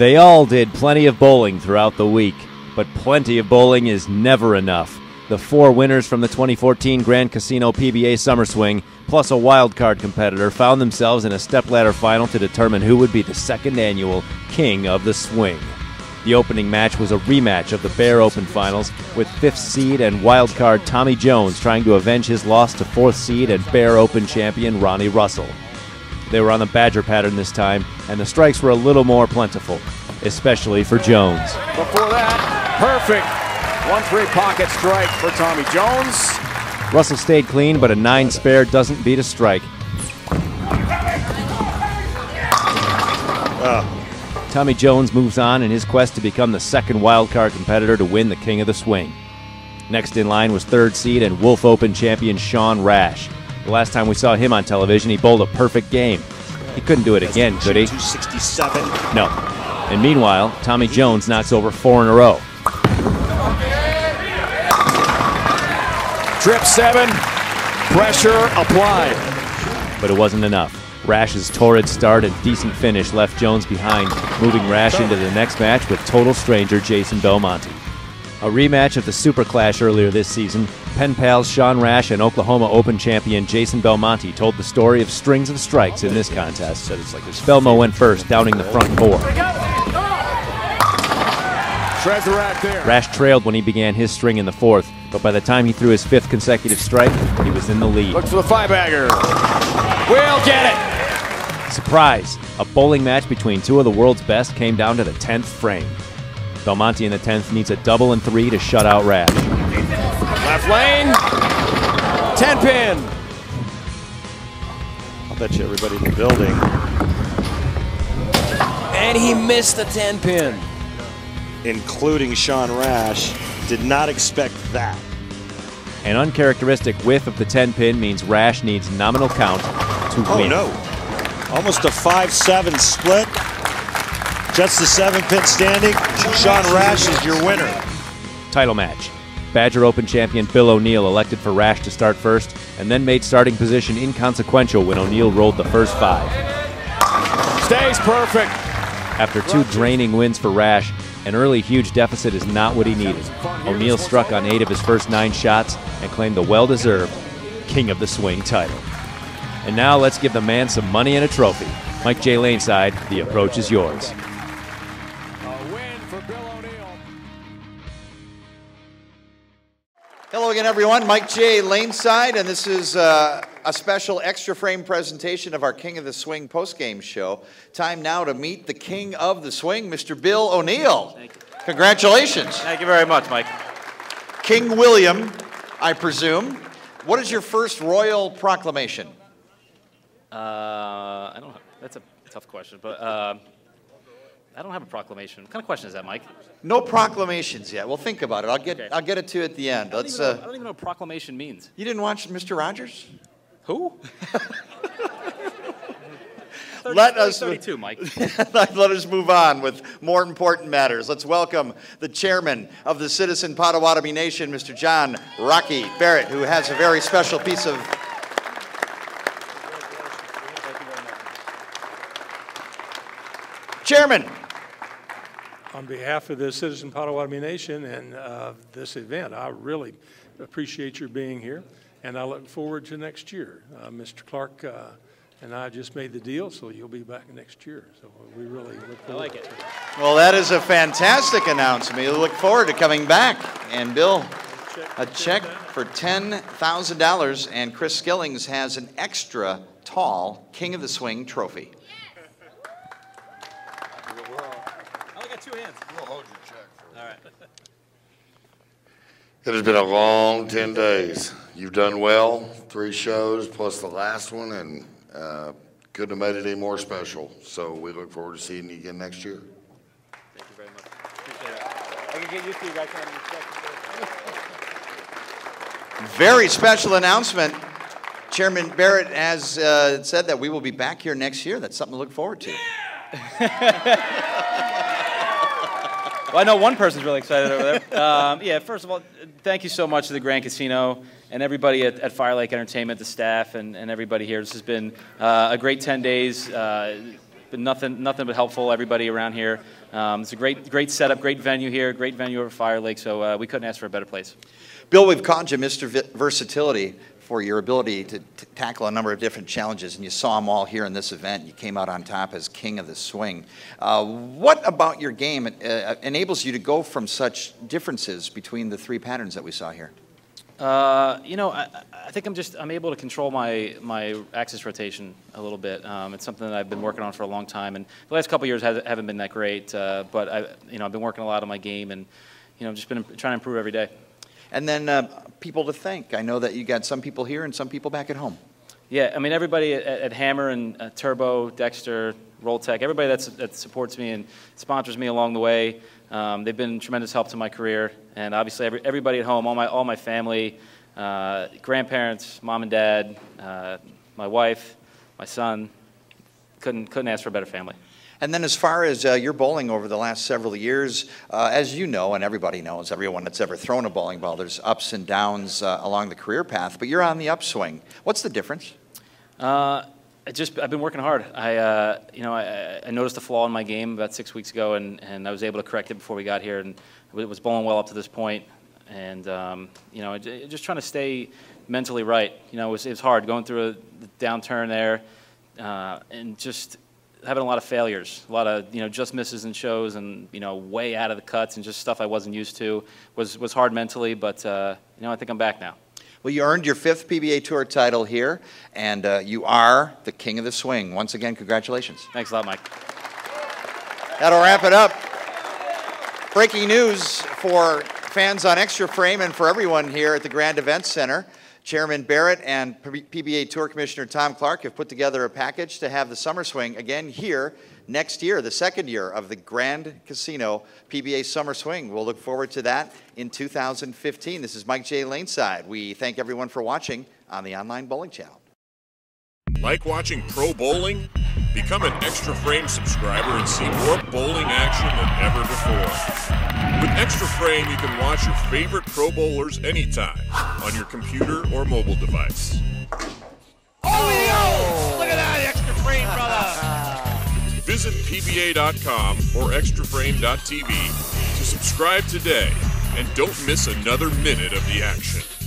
They all did plenty of bowling throughout the week, but plenty of bowling is never enough. The four winners from the 2014 Grand Casino PBA Summer Swing, plus a wild card competitor, found themselves in a stepladder final to determine who would be the second annual King of the Swing. The opening match was a rematch of the Bear Open Finals, with fifth seed and wild card Tommy Jones trying to avenge his loss to fourth seed and Bear Open champion Ronnie Russell. They were on the Badger pattern this time, and the strikes were a little more plentiful, especially for Jones. Before that, perfect 1 3 pocket strike for Tommy Jones. Russell stayed clean, but a nine spare doesn't beat a strike. Uh. Tommy Jones moves on in his quest to become the second wildcard competitor to win the King of the Swing. Next in line was third seed and Wolf Open champion Sean Rash. The last time we saw him on television, he bowled a perfect game. He couldn't do it again, could he? 267. No. And meanwhile, Tommy Jones knocks over four in a row. Trip seven, pressure applied. but it wasn't enough. Rash's torrid start and decent finish left Jones behind, moving Rash into the next match with total stranger Jason Belmonte. A rematch of the Super Clash earlier this season, pen pals Sean Rash and Oklahoma Open champion Jason Belmonte told the story of strings of strikes in this contest. So it's like Belmo went first, downing the front four. Shreds the rack there. Rash trailed when he began his string in the fourth, but by the time he threw his fifth consecutive strike, he was in the lead. Looks for the five bagger. We'll get it. Surprise! A bowling match between two of the world's best came down to the 10th frame. Belmonte in the 10th needs a double and three to shut out Rash. Left lane. 10 pin. I'll bet you everybody in the building. And he missed the 10 pin. including Sean Rash, did not expect that. An uncharacteristic whiff of the 10 pin means Rash needs nominal count to Oh win. no. Almost a 5-7 split. Just the seven pin standing. Sean Rash is your winner. Title match. Badger Open champion Bill O'Neill elected for Rash to start first and then made starting position inconsequential when O'Neill rolled the first five. Stays perfect. After two draining wins for Rash, an early huge deficit is not what he needed. O'Neill struck on eight of his first nine shots and claimed the well deserved King of the Swing title. And now let's give the man some money and a trophy. Mike J. Laneside, the approach is yours. Hello again, everyone. Mike J. Laneside, and this is uh, a special Xtra Frame presentation of our King of the Swing postgame show. Time now to meet the King of the Swing, Mr. Bill O'Neill. Thank you. Congratulations. Thank you very much, Mike. King William, I presume. What is your first royal proclamation? Uh, I don't. That's a tough question, but uh, I don't have a proclamation. What kind of question is that, Mike? No proclamations yet. Well, think about it. I'll get Okay. I'll get it to you at the end. I don't, Let's. even know, I Uh, don't even know what proclamation means. you didn't watch Mr. Rogers? Who? Let us- 32, Mike. Let us move on with more important matters. Let's welcome the chairman of the Citizen Potawatomi Nation, Mr. John Rocky Barrett, who has a very special piece of. Chairman, on behalf of the Citizen Potawatomi Nation and uh, this event, I really appreciate your being here, and I look forward to next year. Uh, Mr. Clark uh, and I just made the deal, so you'll be back next year. So we really look forward like it. to it. Well, that is a fantastic announcement. We look forward to coming back. And Bill, a check for $10,000, and Chris Skillings has an extra tall King of the Swing trophy. I only got two hands. All right. It has been a long 10 days. You've done well, three shows plus the last one, and uh, couldn't have made it any more special. So we look forward to seeing you again next year. Thank you very much. Appreciate it. I can get used to you guys having. Very special announcement. Chairman Barrett has uh, said that we will be back here next year. That's something to look forward to. Well, I know one person's really excited over there. Um, yeah, first of all, thank you so much to the Grand Casino and everybody at, at FireLake Entertainment, the staff, and, and everybody here. This has been uh, a great 10 days. Uh, been nothing, nothing but helpful. Everybody around here. Um, it's a great, great setup, great venue here, great venue over FireLake. So uh, we couldn't ask for a better place. Bill, we've called you Mr. Vi- Versatility for your ability to, tackle a number of different challenges, and you saw them all here in this event. You came out on top as king of the swing. Uh, what about your game uh, enables you to go from such differences between the three patterns that we saw here? Uh, you know, I, I think I'm just I'm able to control my my axis rotation a little bit. Um, it's something that I've been working on for a long time, and the last couple years haven't been that great. Uh, but I, you know, I've been working a lot on my game, and you know, just been trying to improve every day. And then uh, people to thank. I know that you got some people here and some people back at home. Yeah, I mean everybody at, at Hammer and uh, Turbo, Dexter, Rolltech, everybody that's, that supports me and sponsors me along the way. Um, they've been tremendous help to my career, and obviously every, everybody at home, all my all my family, uh, grandparents, mom and dad, uh, my wife, my son. Couldn't couldn't ask for a better family. And then, as far as uh, your bowling over the last several years, uh, as you know, and everybody knows, everyone that's ever thrown a bowling ball, there's ups and downs uh, along the career path, but you're on the upswing. What's the difference? Uh, I just I've been working hard. I uh, you know I, I noticed a flaw in my game about six weeks ago, and, and I was able to correct it before we got here, and it was bowling well up to this point. And um, you know, just trying to stay mentally right. You know, it was, it was hard going through a downturn there, uh, and just having a lot of failures, a lot of you know just misses and shows, and you know way out of the cuts, and just stuff I wasn't used to was was hard mentally. But uh, you know, I think I'm back now. Well, you earned your fifth PBA Tour title here, and uh, you are the king of the swing. Once again, congratulations. Thanks a lot, Mike. That'll wrap it up. Breaking news for fans on Xtra Frame and for everyone here at the Grand Events Center. Chairman Barrett and PBA Tour Commissioner Tom Clark have put together a package to have the Summer Swing again here next year, the second year of the Grand Casino PBA Summer Swing. We'll look forward to that in 2015. This is Mike J. Laneside. We thank everyone for watching on the Online Bowling Channel. Like watching pro bowling? Become an Xtra Frame subscriber and see more bowling action than ever before. With Xtra Frame, you can watch your favorite pro bowlers anytime on your computer or mobile device. Oh, Look at that extra frame, brother. Visit PBA.com or XtraFrame.tv to subscribe today and don't miss another minute of the action.